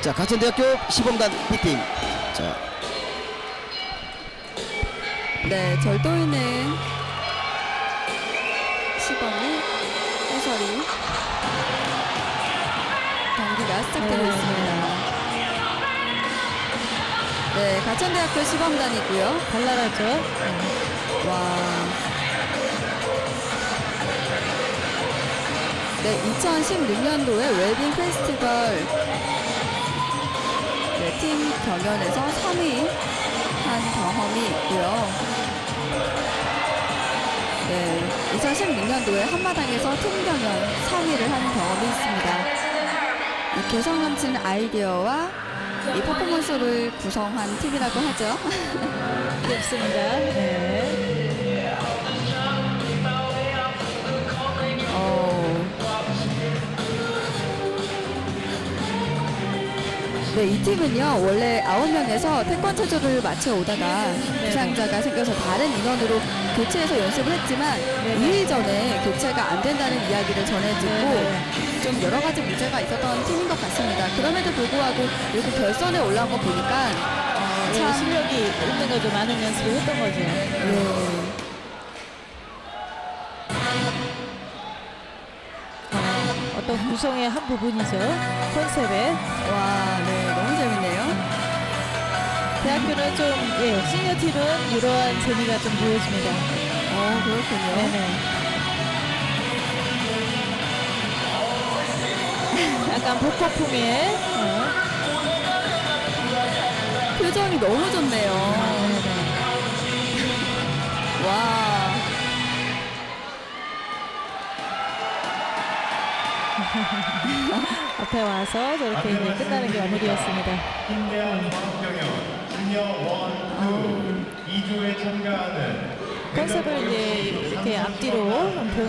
자, 가천대학교 시범단 B팀. 자, 네, 절도있는 시범의 해설이 경기가 시작되고 네, 있습니다. 네, 가천대학교 시범단이고요. 발랄하죠. 와. 네, 2016년도에 웰빙 페스티벌 네, 팀 경연에서 3위 한 경험이 있고요. 네, 2016년도에 한마당에서 팀 경연 3위를 한 경험이 있습니다. 이 개성 넘치는 아이디어와 이 퍼포먼스를 구성한 팀이라고 하죠. 그렇습니다. 네. 네, 이 팀은요, 원래 9명에서 태권 체조를 마쳐 오다가 부상자가 생겨서 다른 인원으로 교체해서 연습을 했지만 네네. 2일 전에 교체가 안 된다는 이야기를 전해 듣고 네네. 좀 여러 가지 문제가 있었던 팀인 것 같습니다. 그럼에도 불구하고 이렇게 결선에 올라온 거 보니까 어, 예, 참- 실력이 있는 거죠. 많은 연습을 했던 거죠. 네, 어, 어떤 구성의 한 부분이죠. 컨셉에. 와, 네, 너무 재밌네요. 대학교는 좀, 예, 시니어 팀은 이러한 재미가 좀 보여집니다. 어, 그렇군요. 네네. 약간 복고풍의 어, 표정이 너무 좋네요. 앞에 와서 저렇게 이제 끝나는 게 마무리였습니다. 김대한 광경영 주니어 one, two, 2조에 참가하는 컨셉을 이제 이렇게 앞뒤로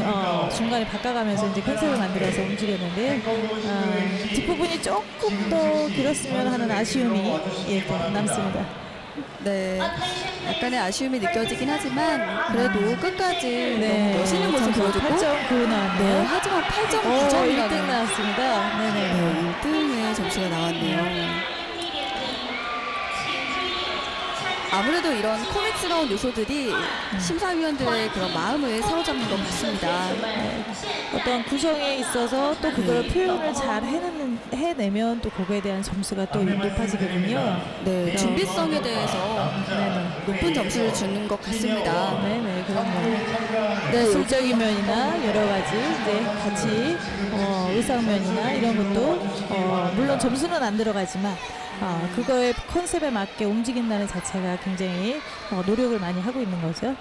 어, 중간에 바꿔가면서 이제 컨셉을 만들어서 움직였는데 어, 뒷부분이 조금 더 길었으면 하는 아쉬움이 예, 또 남습니다. 네. 약간의 아쉬움이 느껴지긴 하지만 그래도 끝까지 너무 멋있는 모습 보여줬고 8.9 네, 나왔네요. 하지만 오, 8.9점이라는 1등 나왔습니다. 네네. 네, 1등의 점수가 나왔네요. 아무래도 이런 코믹스러운 요소들이 심사위원들의 그런 마음을 사로잡는 것 같습니다. 어떤 구성에 있어서 또 그걸 표현을 잘 해내는, 해내면 또 그거에 대한 점수가 또 높아지거든요. 네, 준비성에 대해서 네네. 높은 점수를 주는 것 같습니다. 네 네, 그럼요. 네, 기술적인 면이나 여러 가지 이제 같이 어, 의상 면이나 이런 것도 어, 물론 점수는 안 들어가지만 어, 그거의 컨셉에 맞게 움직인다는 자체가 굉장히 어, 노력을 많이 하고 있는 거죠.